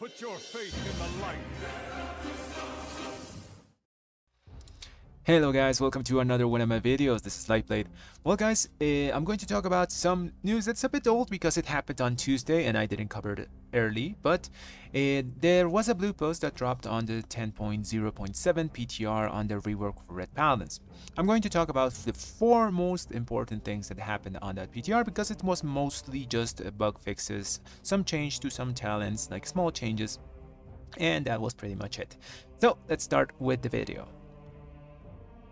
Put your faith in the light. Hello guys, welcome to another one of my videos. This is Lightblade. Well guys, uh, I'm going to talk about some news that's a bit old because it happened on Tuesday and I didn't cover it early, but uh, there was a blue post that dropped on the 10.0.7 PTR on the rework for Ret Paladins. I'm going to talk about the four most important things that happened on that PTR because it was mostly just bug fixes, some change to some talents, like small changes, and that was pretty much it. So let's start with the video.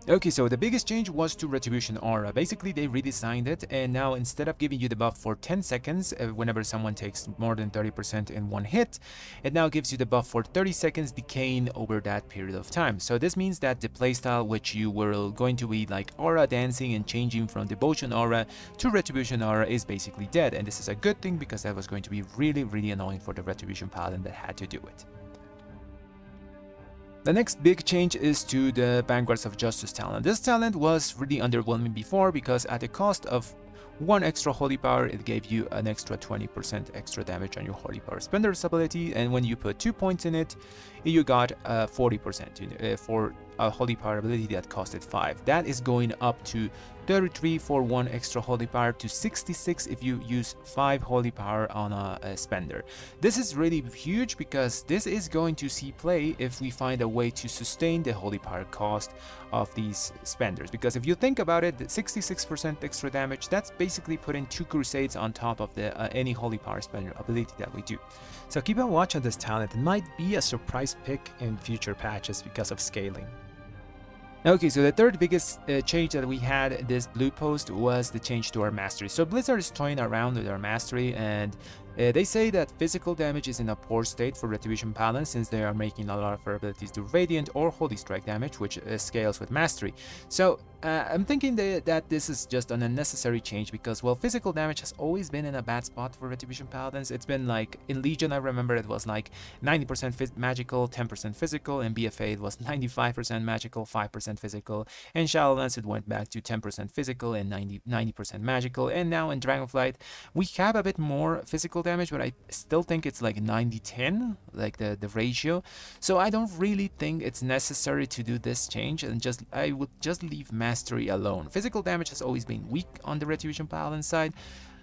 Okay, so the biggest change was to Retribution Aura. Basically, they redesigned it, and now instead of giving you the buff for 10 seconds uh, whenever someone takes more than 30% in one hit, it now gives you the buff for 30 seconds decaying over that period of time. So this means that the playstyle which you were going to be like Aura dancing and changing from Devotion Aura to Retribution Aura is basically dead, and this is a good thing because that was going to be really, really annoying for the Retribution Paladin that had to do it. The next big change is to the Vanguards of Justice talent. This talent was really underwhelming before because at the cost of one extra holy power, it gave you an extra 20% extra damage on your holy power spender's ability, and when you put two points in it, you got 40% uh, for a holy power ability that costed 5. That is going up to 33 for one extra holy power to 66 if you use 5 holy power on a, a, spender. This is really huge because this is going to see play if we find a way to sustain the holy power cost of these spenders. Because if you think about it, 66% extra damage, that's basically putting two crusades on top of the uh, any holy power spender ability that we do. So keep a watch on this talent, it might be a surprise pick in future patches because of scaling. Okay, so the third biggest uh, change that we had this blue post was the change to our mastery. So Blizzard is toying around with our mastery and uh, they say that physical damage is in a poor state for Retribution Paladin since they are making a lot of abilities do Radiant or Holy Strike damage, which uh, scales with Mastery. So uh, I'm thinking that, that this is just an unnecessary change because, well, physical damage has always been in a bad spot for Retribution Paladins. It's been like, in Legion I remember it was like 90% magical, 10% physical, and BFA it was 95% magical, 5% physical, and Shadowlands it went back to 10% physical and 90, 90% magical, and now in Dragonflight we have a bit more physical damage, but I still think it's like 90-10, like the, the ratio. So I don't really think it's necessary to do this change and just I would just leave mastery alone. Physical damage has always been weak on the Retribution Paladin side.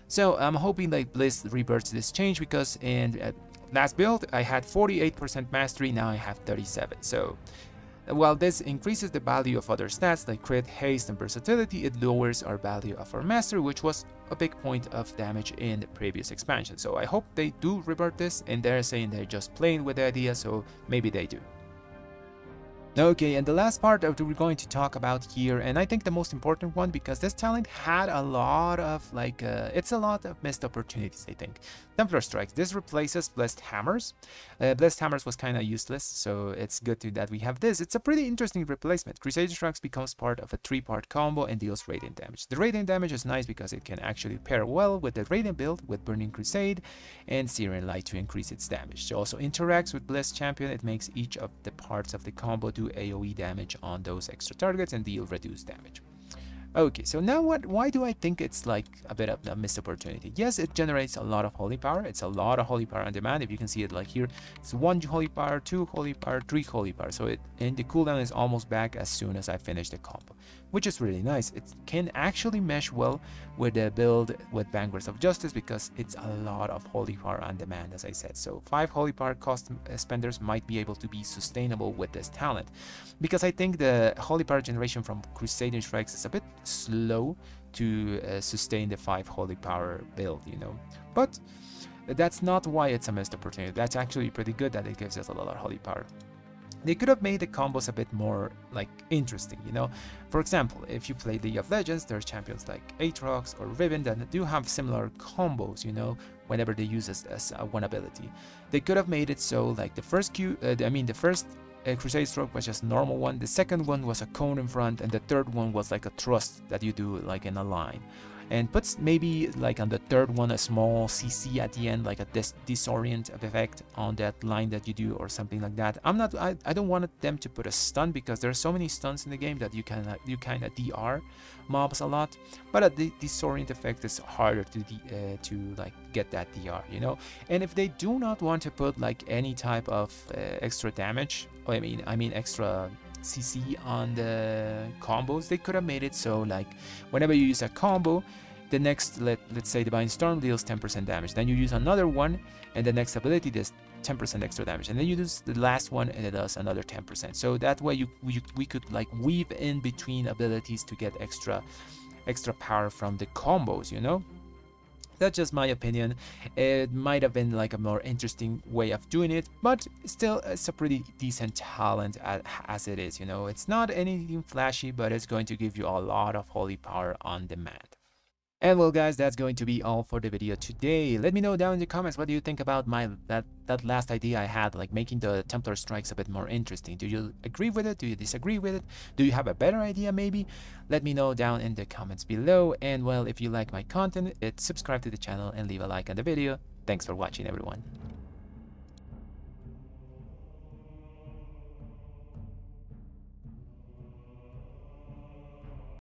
So I'm hoping like Blizz reverts this change because in uh, last build I had 48% mastery, now I have 37. So while this increases the value of other stats like crit, haste, and versatility, it lowers our value of our mastery, which was a big point of damage in the previous expansion. So I hope they do revert this, and they're saying they're just playing with the idea, so maybe they do. Okay, and the last part that we're going to talk about here, and I think the most important one, because this talent had a lot of, like, uh, it's a lot of missed opportunities, I think. Templar Strikes, this replaces Blessed Hammers. Uh, Blessed Hammers was kind of useless, so it's good to, that we have this. It's a pretty interesting replacement. Crusader Strikes becomes part of a three-part combo and deals Radiant damage. The Radiant damage is nice because it can actually pair well with the Radiant build with Burning Crusade and Searing Light to increase its damage. It also interacts with Blessed Champion, it makes each of the parts of the combo do AoE damage on those extra targets and deal reduced damage. Okay, so now what? Why do I think it's like a bit of a missed opportunity? Yes, it generates a lot of holy power. It's a lot of holy power on demand. If you can see it like here, it's one holy power, two holy power, three holy power. So it and the cooldown is almost back as soon as I finish the combo, which is really nice. It can actually mesh well with the build with Vanguards of Justice because it's a lot of holy power on demand, as I said. So five holy power cost spenders might be able to be sustainable with this talent, because I think the holy power generation from Crusader Strikes is a bit slow to uh, sustain the 5 holy power build, you know. But that's not why it's a missed opportunity. That's actually pretty good that it gives us a lot of holy power. They could have made the combos a bit more like interesting, you know. For example, if you play League of Legends, there are champions like Aatrox or Riven that do have similar combos, you know, whenever they use as, as one ability. They could have made it so like the first Q, uh, I mean the first a Crusade Stroke was just normal one. The second one was a cone in front, and the third one was like a thrust that you do like in a line. And puts maybe like on the third one a small CC at the end, like a dis disorient effect on that line that you do or something like that. I'm not, I, I don't want them to put a stun because there's so many stuns in the game that you can you kind of DR mobs a lot, but uh, the disorient effect is harder to uh, to like get that DR, you know. And if they do not want to put like any type of uh, extra damage, I mean, I mean extra CC on the combos, they could have made it so like whenever you use a combo, the next, let, let's say Divine Storm deals 10% damage. Then you use another one, and the next ability does 10% extra damage. And then you use the last one, and it does another 10%. So that way you, we, we could like weave in between abilities to get extra extra power from the combos, you know? That's just my opinion. It might have been like a more interesting way of doing it, but still it's a pretty decent talent as it is, you know. It's not anything flashy, but it's going to give you a lot of holy power on demand. And well guys, that's going to be all for the video today. Let me know down in the comments what do you think about my that, that last idea I had, like making the Templar strikes a bit more interesting. Do you agree with it? Do you disagree with it? Do you have a better idea maybe? Let me know down in the comments below. And well, if you like my content, it subscribe to the channel and leave a like on the video. Thanks for watching everyone.